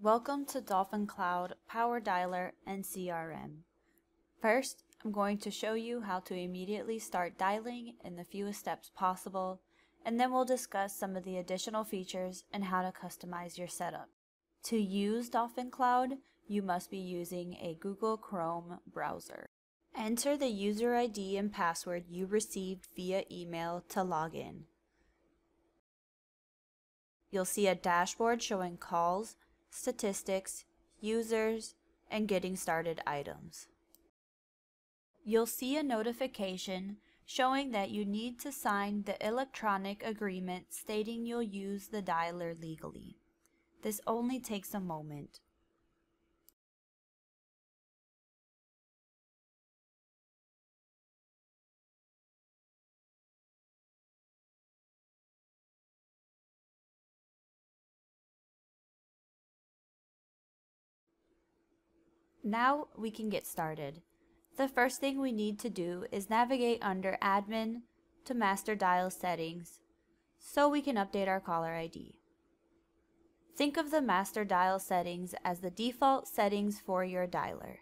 Welcome to Dolphin Cloud Power Dialer and CRM. First, I'm going to show you how to immediately start dialing in the fewest steps possible, and then we'll discuss some of the additional features and how to customize your setup. To use Dolphin Cloud, you must be using a Google Chrome browser. Enter the user ID and password you received via email to log in. You'll see a dashboard showing calls, statistics, users, and getting started items. You'll see a notification showing that you need to sign the electronic agreement stating you'll use the dialer legally. This only takes a moment. Now we can get started. The first thing we need to do is navigate under Admin to Master Dial Settings so we can update our caller ID. Think of the Master Dial settings as the default settings for your dialer.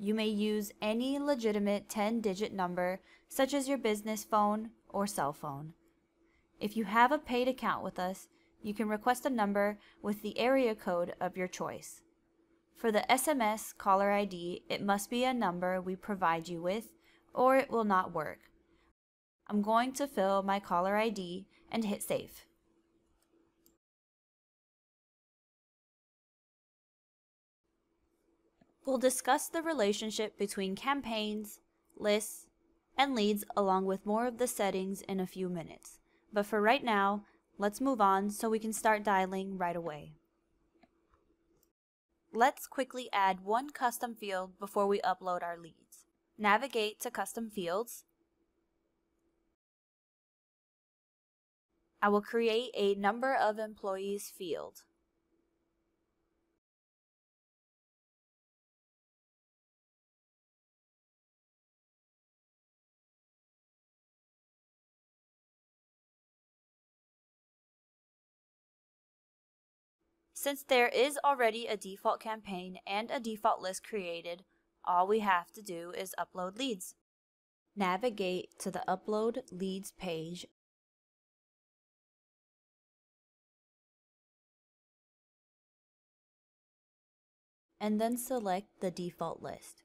You may use any legitimate 10-digit number such as your business phone or cell phone. If you have a paid account with us, you can request a number with the area code of your choice. For the SMS caller ID, it must be a number we provide you with or it will not work. I'm going to fill my caller ID and hit save. We'll discuss the relationship between campaigns, lists, and leads along with more of the settings in a few minutes. But for right now, let's move on so we can start dialing right away. Let's quickly add one custom field before we upload our leads. Navigate to Custom Fields. I will create a Number of Employees field. Since there is already a default campaign and a default list created, all we have to do is upload leads. Navigate to the Upload Leads page and then select the default list.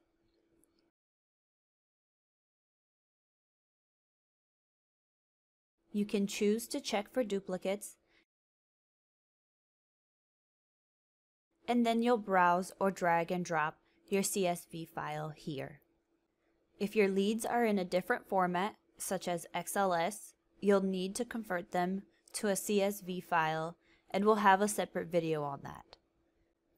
You can choose to check for duplicates and then you'll browse or drag and drop your CSV file here. If your leads are in a different format, such as XLS, you'll need to convert them to a CSV file and we'll have a separate video on that.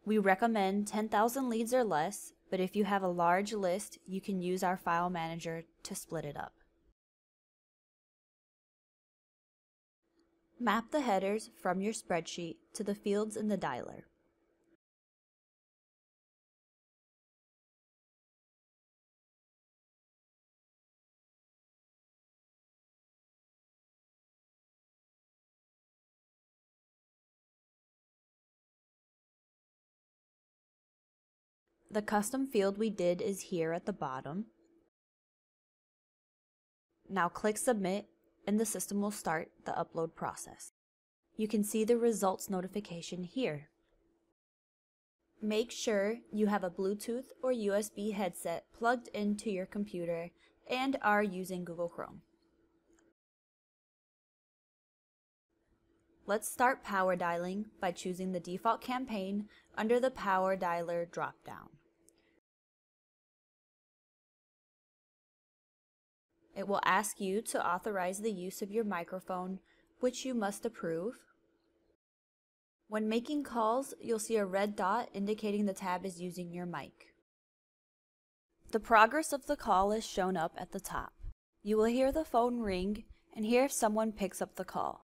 We recommend 10,000 leads or less, but if you have a large list, you can use our file manager to split it up. Map the headers from your spreadsheet to the fields in the dialer. The custom field we did is here at the bottom. Now click Submit and the system will start the upload process. You can see the results notification here. Make sure you have a Bluetooth or USB headset plugged into your computer and are using Google Chrome. Let's start power dialing by choosing the default campaign under the Power Dialer dropdown. It will ask you to authorize the use of your microphone, which you must approve. When making calls, you'll see a red dot indicating the tab is using your mic. The progress of the call is shown up at the top. You will hear the phone ring and hear if someone picks up the call.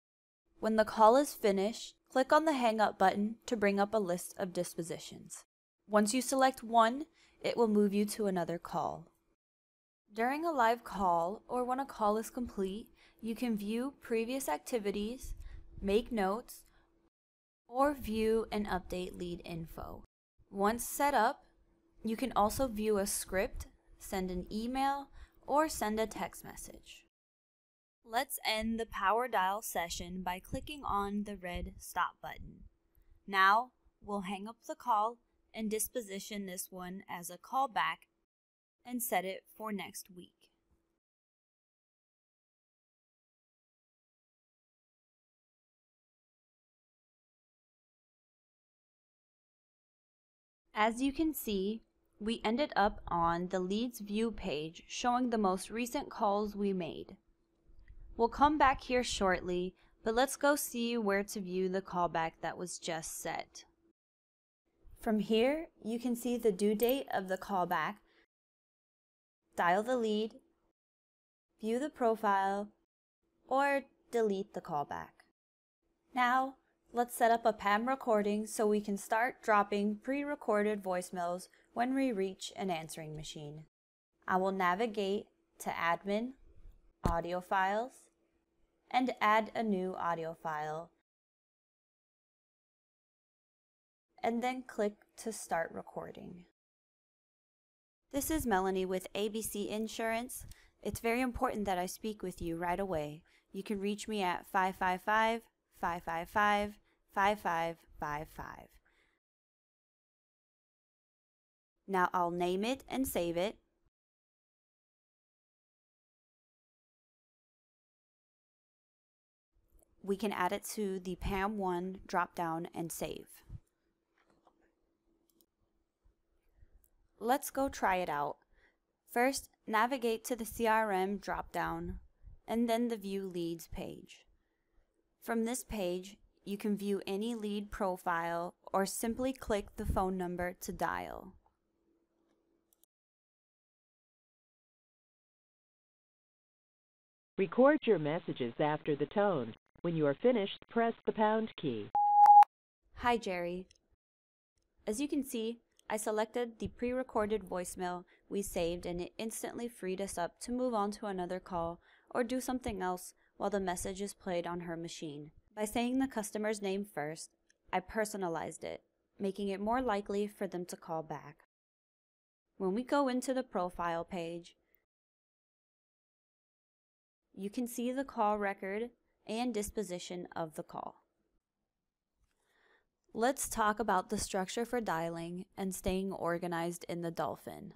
When the call is finished, click on the Hang Up button to bring up a list of dispositions. Once you select one, it will move you to another call. During a live call or when a call is complete, you can view previous activities, make notes, or view and update lead info. Once set up, you can also view a script, send an email, or send a text message. Let's end the Power Dial session by clicking on the red Stop button. Now, we'll hang up the call and disposition this one as a callback and set it for next week. As you can see, we ended up on the leads view page showing the most recent calls we made. We'll come back here shortly, but let's go see where to view the callback that was just set. From here, you can see the due date of the callback, dial the lead, view the profile, or delete the callback. Now, let's set up a PAM recording so we can start dropping pre-recorded voicemails when we reach an answering machine. I will navigate to Admin, Audio Files, and add a new audio file, and then click to start recording. This is Melanie with ABC Insurance. It's very important that I speak with you right away. You can reach me at 555 555 5555. Now I'll name it and save it. We can add it to the PAM1 dropdown and save. Let's go try it out. First, navigate to the CRM dropdown and then the View Leads page. From this page, you can view any lead profile or simply click the phone number to dial. Record your messages after the tone. When you are finished, press the pound key. Hi, Jerry. As you can see, I selected the pre-recorded voicemail we saved and it instantly freed us up to move on to another call or do something else while the message is played on her machine. By saying the customer's name first, I personalized it, making it more likely for them to call back. When we go into the profile page, you can see the call record and disposition of the call. Let's talk about the structure for dialing and staying organized in the Dolphin.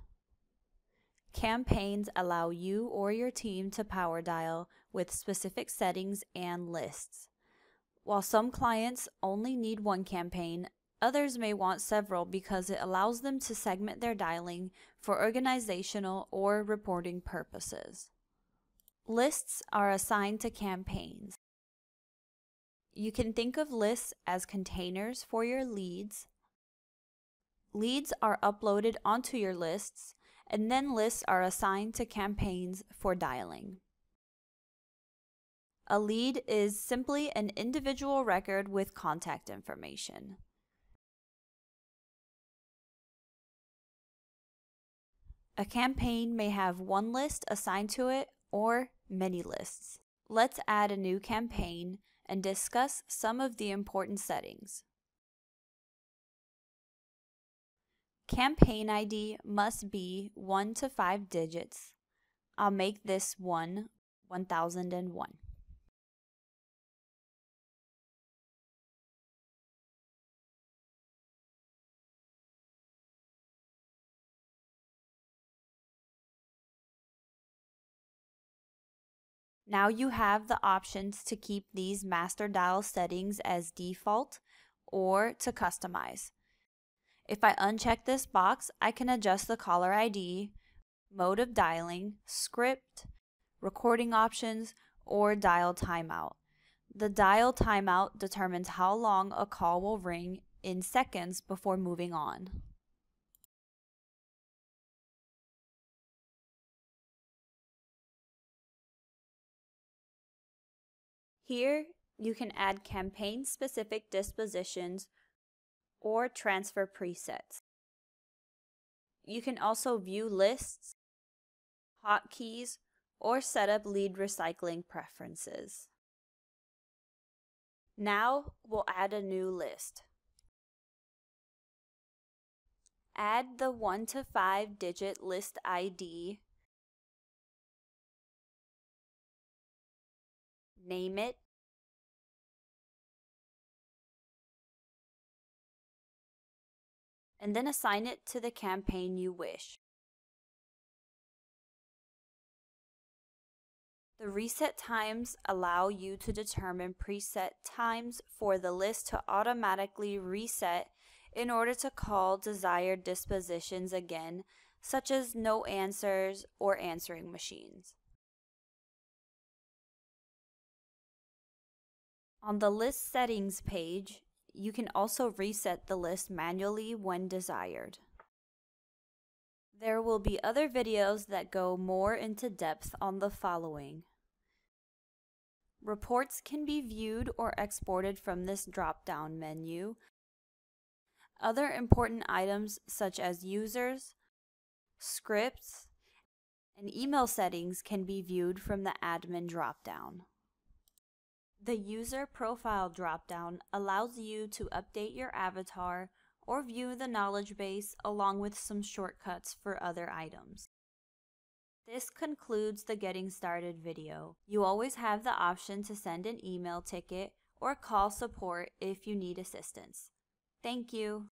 Campaigns allow you or your team to power dial with specific settings and lists. While some clients only need one campaign, others may want several because it allows them to segment their dialing for organizational or reporting purposes. Lists are assigned to campaigns. You can think of lists as containers for your leads. Leads are uploaded onto your lists, and then lists are assigned to campaigns for dialing. A lead is simply an individual record with contact information. A campaign may have one list assigned to it or many lists. Let's add a new campaign and discuss some of the important settings. Campaign ID must be 1 to 5 digits. I'll make this one 1001. Now you have the options to keep these master dial settings as default or to customize. If I uncheck this box, I can adjust the caller ID, mode of dialing, script, recording options, or dial timeout. The dial timeout determines how long a call will ring in seconds before moving on. Here, you can add campaign-specific dispositions or transfer presets. You can also view lists, hotkeys, or set up lead recycling preferences. Now we'll add a new list. Add the 1 to 5 digit list ID. Name it. And then assign it to the campaign you wish. The reset times allow you to determine preset times for the list to automatically reset in order to call desired dispositions again, such as no answers or answering machines. On the list settings page, you can also reset the list manually when desired. There will be other videos that go more into depth on the following. Reports can be viewed or exported from this drop-down menu. Other important items such as users, scripts, and email settings can be viewed from the admin drop-down. The user profile drop-down allows you to update your avatar or view the knowledge base along with some shortcuts for other items. This concludes the Getting Started video. You always have the option to send an email ticket or call support if you need assistance. Thank you.